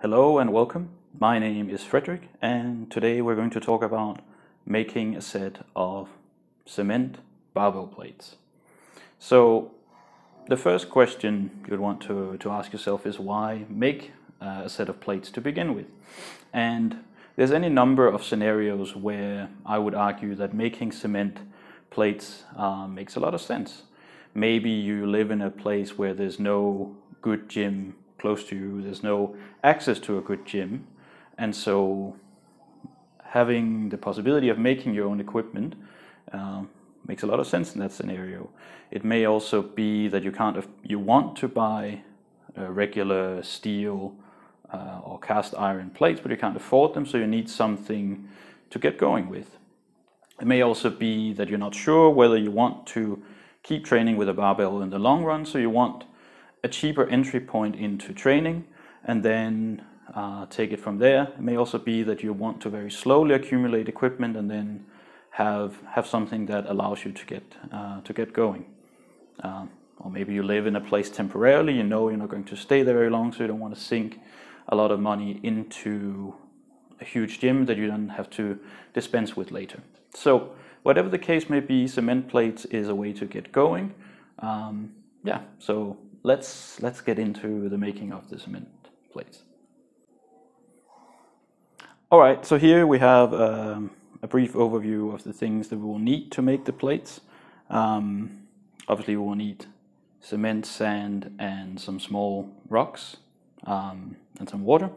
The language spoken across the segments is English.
Hello and welcome. My name is Frederik and today we're going to talk about making a set of cement barbell plates. So the first question you'd want to, to ask yourself is why make uh, a set of plates to begin with? And there's any number of scenarios where I would argue that making cement plates uh, makes a lot of sense. Maybe you live in a place where there's no good gym close to you, there's no access to a good gym, and so having the possibility of making your own equipment uh, makes a lot of sense in that scenario. It may also be that you can't, you want to buy regular steel uh, or cast iron plates, but you can't afford them, so you need something to get going with. It may also be that you're not sure whether you want to keep training with a barbell in the long run, so you want a cheaper entry point into training and then uh, take it from there. It may also be that you want to very slowly accumulate equipment and then have have something that allows you to get uh, to get going. Um, or maybe you live in a place temporarily, you know you're not going to stay there very long, so you don't want to sink a lot of money into a huge gym that you then have to dispense with later. So whatever the case may be, cement plates is a way to get going. Um, yeah, so let's let's get into the making of the cement plates. All right, so here we have um, a brief overview of the things that we will need to make the plates. Um, obviously, we will need cement, sand, and some small rocks um, and some water.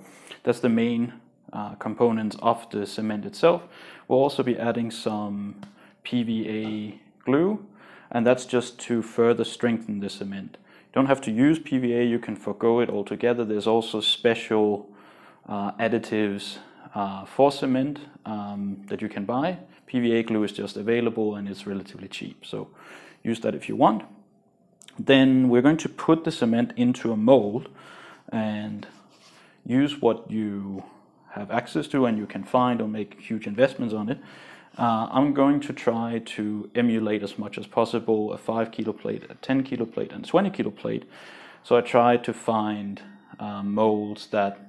That's the main uh, components of the cement itself. We'll also be adding some PVA glue, and that's just to further strengthen the cement. Don't have to use PVA, you can forego it altogether. There's also special uh, additives uh, for cement um, that you can buy. PVA glue is just available and it's relatively cheap, so use that if you want. Then we're going to put the cement into a mold and use what you have access to and you can find or make huge investments on it. Uh, I'm going to try to emulate as much as possible a 5 kilo plate, a 10 kilo plate and 20 kilo plate. So I try to find uh, molds that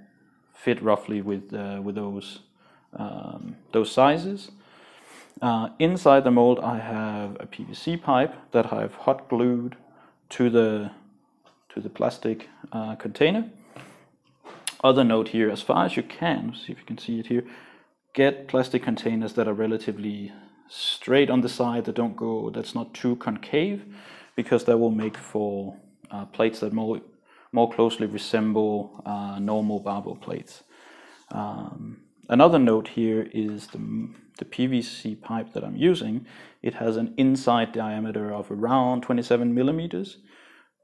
fit roughly with, uh, with those, um, those sizes. Uh, inside the mold I have a PVC pipe that I've hot glued to the, to the plastic uh, container. Other note here, as far as you can, see if you can see it here, get plastic containers that are relatively straight on the side that don't go that's not too concave because that will make for uh, plates that more more closely resemble uh, normal barbell plates. Um, another note here is the, the PVC pipe that I'm using. It has an inside diameter of around 27 millimeters,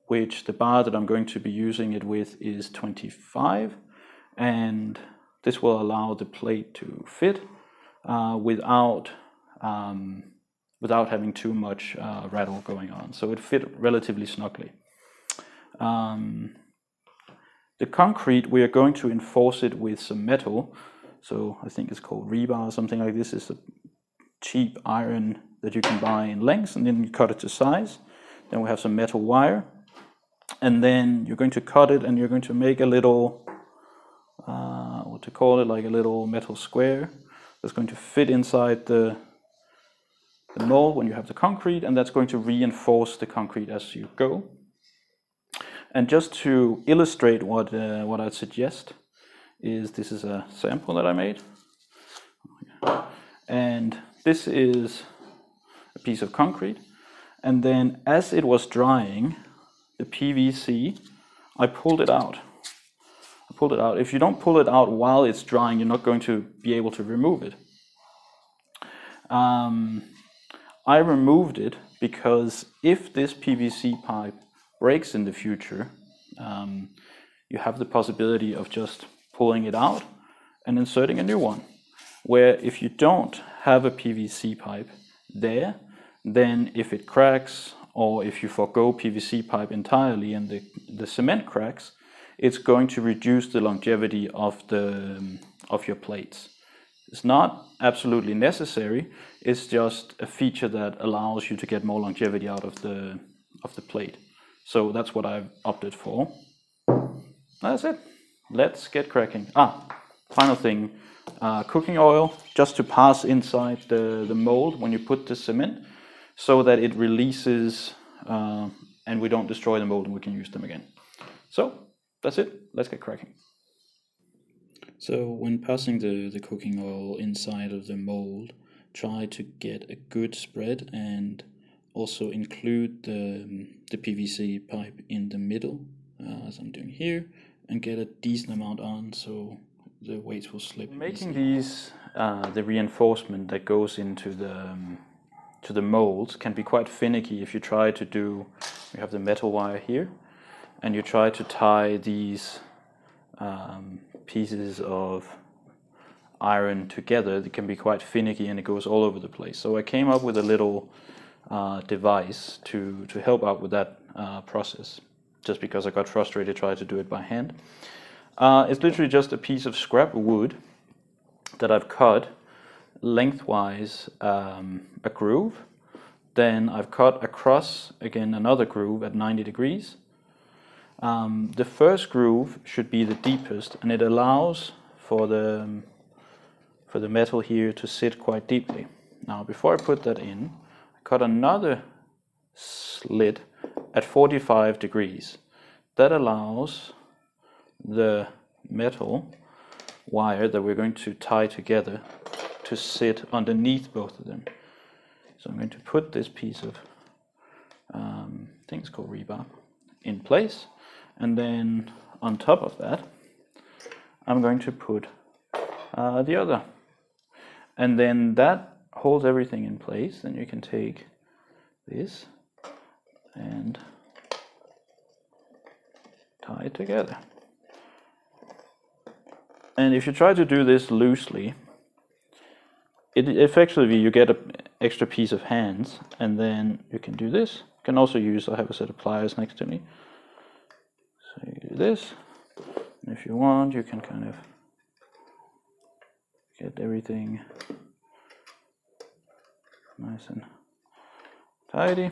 which the bar that I'm going to be using it with is 25, and this will allow the plate to fit uh, without um, without having too much uh, rattle going on. So it fit relatively snugly. Um, the concrete, we are going to enforce it with some metal. So I think it's called rebar or something like this. It's a cheap iron that you can buy in lengths and then you cut it to size. Then we have some metal wire. And then you're going to cut it and you're going to make a little uh, what to call it, like a little metal square that's going to fit inside the, the mold when you have the concrete, and that's going to reinforce the concrete as you go. And just to illustrate what, uh, what I'd suggest is this is a sample that I made. And this is a piece of concrete. And then as it was drying, the PVC, I pulled it out pulled it out. If you don't pull it out while it's drying, you're not going to be able to remove it. Um, I removed it because if this PVC pipe breaks in the future, um, you have the possibility of just pulling it out and inserting a new one. Where if you don't have a PVC pipe there, then if it cracks or if you forego PVC pipe entirely and the, the cement cracks, it's going to reduce the longevity of the of your plates. It's not absolutely necessary. It's just a feature that allows you to get more longevity out of the of the plate. So that's what I've opted for. That's it. let's get cracking. Ah, final thing, uh, cooking oil just to pass inside the, the mold when you put the cement so that it releases uh, and we don't destroy the mold and we can use them again. So that's it, let's get cracking. So when passing the, the cooking oil inside of the mold, try to get a good spread and also include the, the PVC pipe in the middle, uh, as I'm doing here, and get a decent amount on so the weights will slip. Making easily. these, uh, the reinforcement that goes into the um, to the molds can be quite finicky if you try to do, we have the metal wire here, and you try to tie these um, pieces of iron together, it can be quite finicky and it goes all over the place. So I came up with a little uh, device to, to help out with that uh, process, just because I got frustrated trying to do it by hand. Uh, it's literally just a piece of scrap wood that I've cut lengthwise um, a groove. Then I've cut across again another groove at 90 degrees. Um, the first groove should be the deepest and it allows for the, for the metal here to sit quite deeply. Now before I put that in, I cut another slit at 45 degrees. That allows the metal wire that we're going to tie together to sit underneath both of them. So I'm going to put this piece of um, things called rebar in place and then on top of that I'm going to put uh, the other. And then that holds everything in place. Then you can take this and tie it together. And if you try to do this loosely it effectively you get an extra piece of hands. And then you can do this. You can also use I have a set of pliers next to me so you do this. And if you want you can kind of get everything nice and tidy.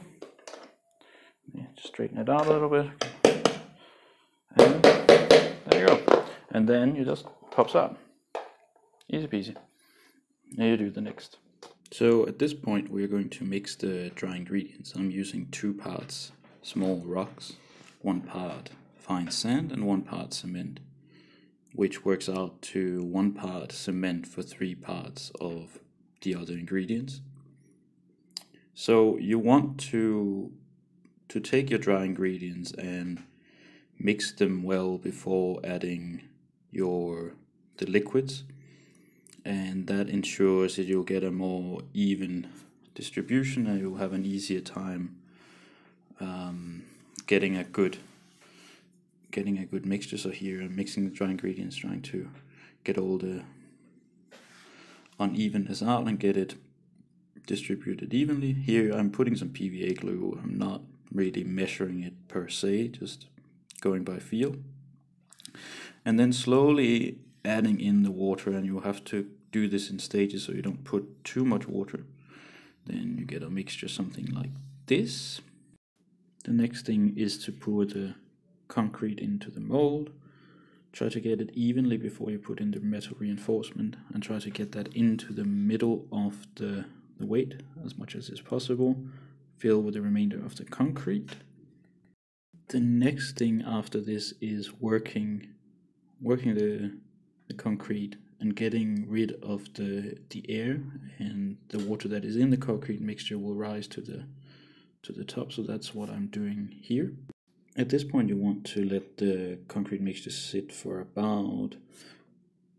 Just straighten it out a little bit. And there you go. And then you just pops out easy peasy. Now you do the next. So at this point we're going to mix the dry ingredients. I'm using two parts small rocks, one part fine sand and one part cement, which works out to one part cement for three parts of the other ingredients. So you want to to take your dry ingredients and mix them well before adding your the liquids and that ensures that you'll get a more even distribution and you'll have an easier time um, getting a good getting a good mixture. So here I'm mixing the dry ingredients, trying to get all the unevenness out and get it distributed evenly. Here I'm putting some PVA glue. I'm not really measuring it per se, just going by feel. And then slowly adding in the water and you have to do this in stages so you don't put too much water. Then you get a mixture something like this. The next thing is to pour the concrete into the mold. Try to get it evenly before you put in the metal reinforcement and try to get that into the middle of the, the weight as much as is possible. Fill with the remainder of the concrete. The next thing after this is working working the, the concrete and getting rid of the the air and the water that is in the concrete mixture will rise to the to the top so that's what I'm doing here at this point you want to let the concrete mixture sit for about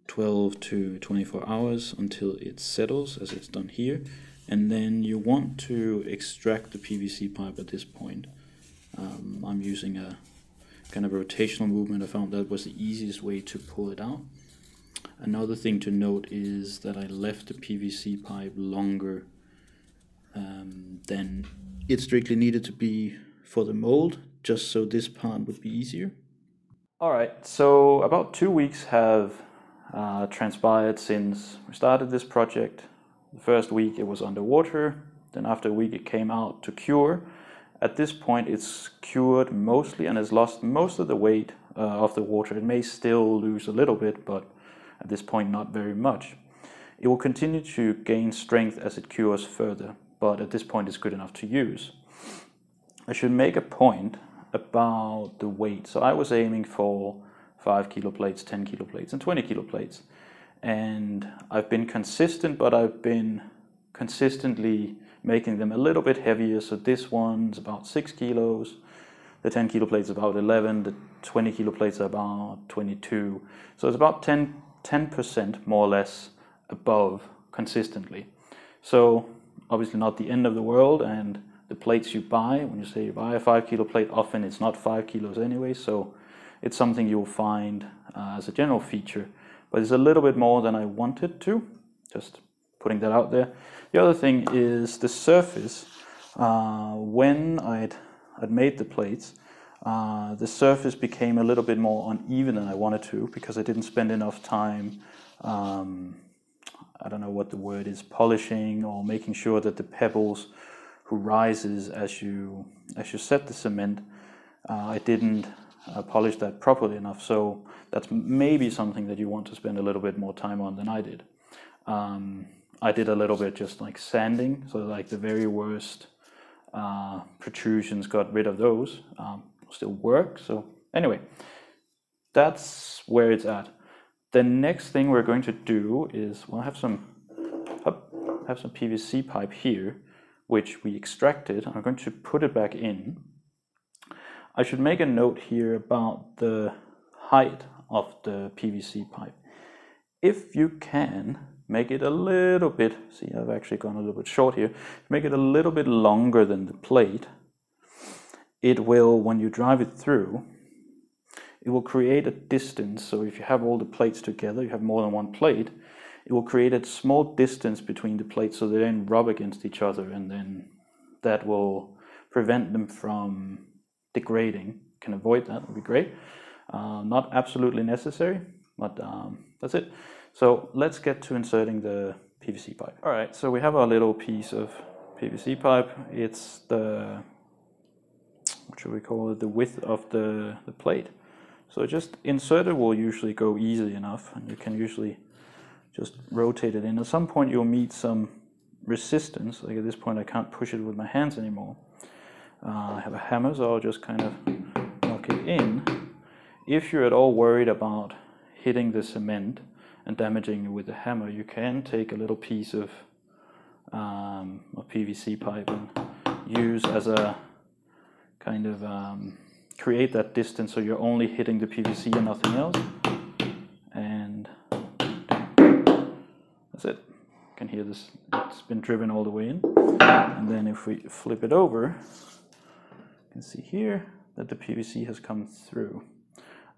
12 to 24 hours until it settles as it's done here. And then you want to extract the PVC pipe at this point. Um, I'm using a kind of rotational movement. I found that was the easiest way to pull it out. Another thing to note is that I left the PVC pipe longer um, than it strictly needed to be for the mold, just so this part would be easier. Alright, so about two weeks have uh, transpired since we started this project. The first week it was underwater, then after a week it came out to cure, At this point, it's cured mostly and has lost most of the weight uh, of the water. It may still lose a little bit, but at this point, not very much. It will continue to gain strength as it cures further, but at this point, it's good enough to use. I should make a point about the weight. So I was aiming for 5 kilo plates, 10 kilo plates, and 20 kilo plates. And I've been consistent, but I've been consistently making them a little bit heavier. So this one's about 6 kilos, the 10 kilo plates about 11, the 20 kilo plates about 22. So it's about 10, 10% more or less above consistently. So obviously not the end of the world and the plates you buy, when you say you buy a 5 kilo plate, often it's not 5 kilos anyway, so it's something you'll find uh, as a general feature. But it's a little bit more than I wanted to, just putting that out there. The other thing is the surface. Uh, when I'd, I'd made the plates, uh, the surface became a little bit more uneven than I wanted to because I didn't spend enough time, um, I don't know what the word is, polishing or making sure that the pebbles who rises as you as you set the cement. Uh, I didn't uh, polish that properly enough, so that's maybe something that you want to spend a little bit more time on than I did. Um, I did a little bit just like sanding, so like the very worst uh, protrusions, got rid of those. Um, still work. So anyway, that's where it's at. The next thing we're going to do is we'll have some have some PVC pipe here which we extracted. I'm going to put it back in. I should make a note here about the height of the PVC pipe. If you can, make it a little bit, see I've actually gone a little bit short here, make it a little bit longer than the plate. It will, when you drive it through, it will create a distance. So if you have all the plates together, you have more than one plate, it will create a small distance between the plates so they don't rub against each other and then that will prevent them from degrading. Can avoid that would be great. Uh, not absolutely necessary, but um, that's it. So let's get to inserting the PVC pipe. All right, so we have our little piece of PVC pipe. It's the, what should we call it, the width of the, the plate. So just insert it will usually go easily enough and you can usually just rotate it in. At some point you'll meet some resistance, like at this point I can't push it with my hands anymore. Uh, I have a hammer, so I'll just kind of knock it in. If you're at all worried about hitting the cement and damaging it with the hammer, you can take a little piece of, um, a PVC pipe and use as a kind of um, create that distance so you're only hitting the PVC and nothing else. That's it. You can hear this, it's been driven all the way in. And then if we flip it over, you can see here that the PVC has come through.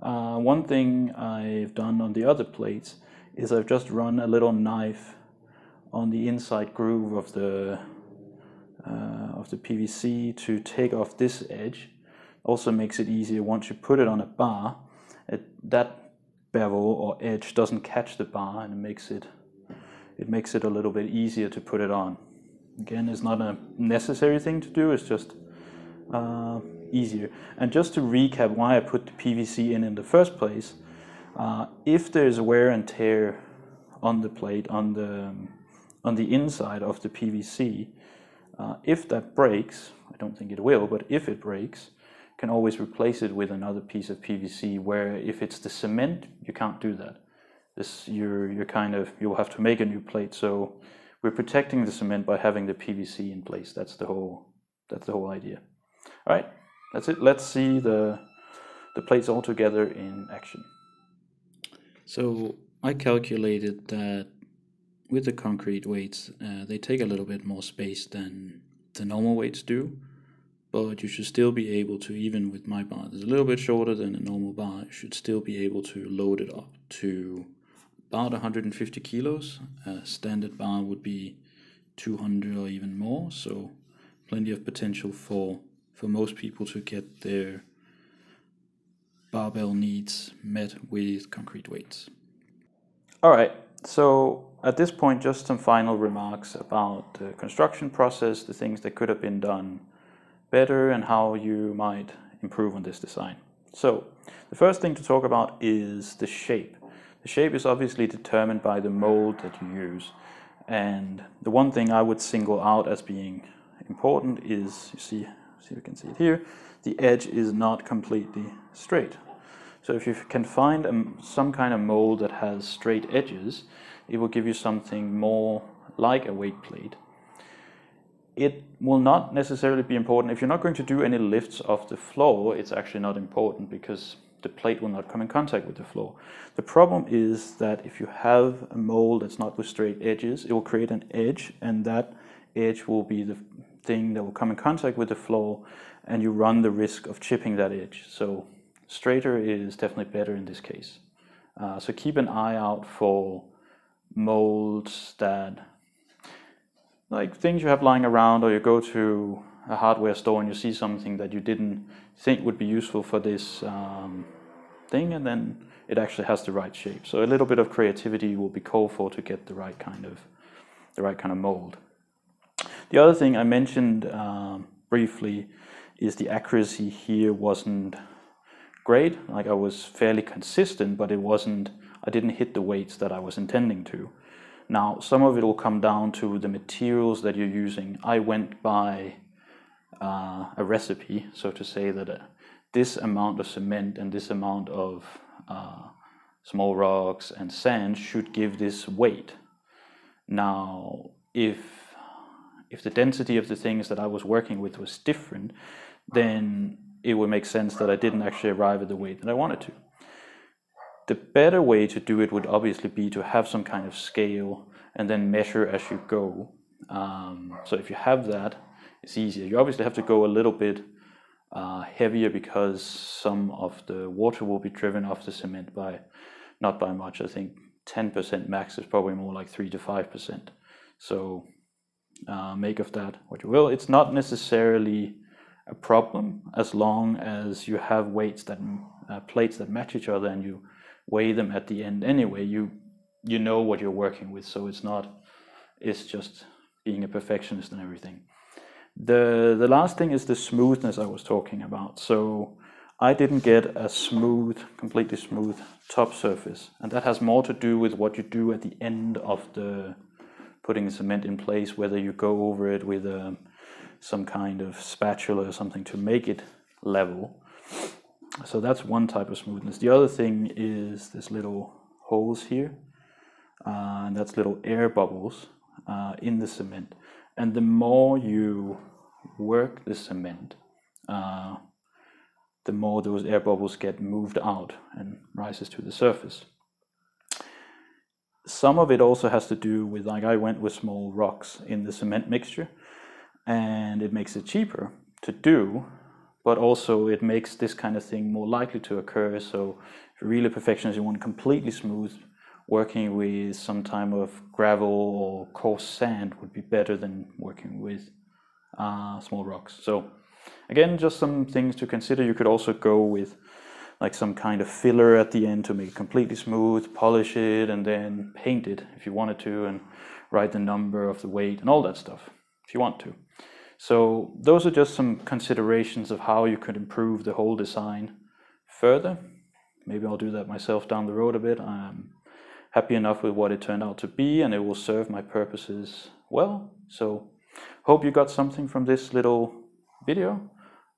Uh, one thing I've done on the other plates is I've just run a little knife on the inside groove of the uh, of the PVC to take off this edge. Also makes it easier once you put it on a bar. It, that bevel or edge doesn't catch the bar and it makes it it makes it a little bit easier to put it on. Again, it's not a necessary thing to do, it's just uh, easier. And just to recap why I put the PVC in in the first place, uh, if there's wear and tear on the plate, on the, on the inside of the PVC, uh, if that breaks, I don't think it will, but if it breaks, can always replace it with another piece of PVC where if it's the cement, you can't do that this you're you're kind of you'll have to make a new plate. So we're protecting the cement by having the PVC in place. That's the whole that's the whole idea. All right, that's it. Let's see the the plates all together in action. So I calculated that with the concrete weights, uh, they take a little bit more space than the normal weights do, but you should still be able to, even with my bar, it's a little bit shorter than a normal bar, you should still be able to load it up to about 150 kilos. A standard bar would be 200 or even more, so plenty of potential for for most people to get their barbell needs met with concrete weights. All right, so at this point, just some final remarks about the construction process, the things that could have been done better and how you might improve on this design. So the first thing to talk about is the shape. Shape is obviously determined by the mold that you use. And the one thing I would single out as being important is, you see, see you can see it here, the edge is not completely straight. So if you can find a, some kind of mold that has straight edges, it will give you something more like a weight plate. It will not necessarily be important. If you're not going to do any lifts of the floor, it's actually not important because the plate will not come in contact with the floor. The problem is that if you have a mold that's not with straight edges, it will create an edge and that edge will be the thing that will come in contact with the floor and you run the risk of chipping that edge. So straighter is definitely better in this case. Uh, so keep an eye out for molds that, like things you have lying around or you go to a hardware store and you see something that you didn't think would be useful for this um, thing and then it actually has the right shape. So a little bit of creativity will be called for to get the right kind of the right kind of mold. The other thing I mentioned um, briefly is the accuracy here wasn't great. Like I was fairly consistent, but it wasn't. I didn't hit the weights that I was intending to. Now some of it will come down to the materials that you're using. I went by uh, a recipe, so to say that uh, this amount of cement and this amount of uh, small rocks and sand should give this weight. Now, if if the density of the things that I was working with was different, then it would make sense that I didn't actually arrive at the weight that I wanted to. The better way to do it would obviously be to have some kind of scale and then measure as you go. Um, so if you have that, it's easier. You obviously have to go a little bit uh, heavier because some of the water will be driven off the cement by not by much. I think 10% max is probably more like 3 to 5%. So uh, make of that what you will. It's not necessarily a problem as long as you have weights that uh, plates that match each other and you weigh them at the end anyway. You you know what you're working with, so it's not it's just being a perfectionist and everything. The, the last thing is the smoothness I was talking about. So I didn't get a smooth, completely smooth top surface. And that has more to do with what you do at the end of the putting the cement in place, whether you go over it with um, some kind of spatula or something to make it level. So that's one type of smoothness. The other thing is this little holes here. Uh, and that's little air bubbles uh, in the cement. And the more you work the cement, uh, the more those air bubbles get moved out and rises to the surface. Some of it also has to do with, like I went with small rocks in the cement mixture, and it makes it cheaper to do, but also it makes this kind of thing more likely to occur. So if you're really perfectionist, you want completely smooth, working with some type of gravel or coarse sand would be better than working with uh, small rocks. So again, just some things to consider. You could also go with like some kind of filler at the end to make it completely smooth, polish it, and then paint it if you wanted to, and write the number of the weight and all that stuff if you want to. So those are just some considerations of how you could improve the whole design further. Maybe I'll do that myself down the road a bit. I'm happy enough with what it turned out to be and it will serve my purposes well. So hope you got something from this little video.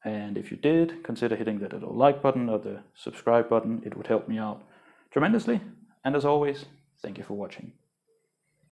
And if you did, consider hitting that little like button or the subscribe button. It would help me out tremendously. And as always, thank you for watching.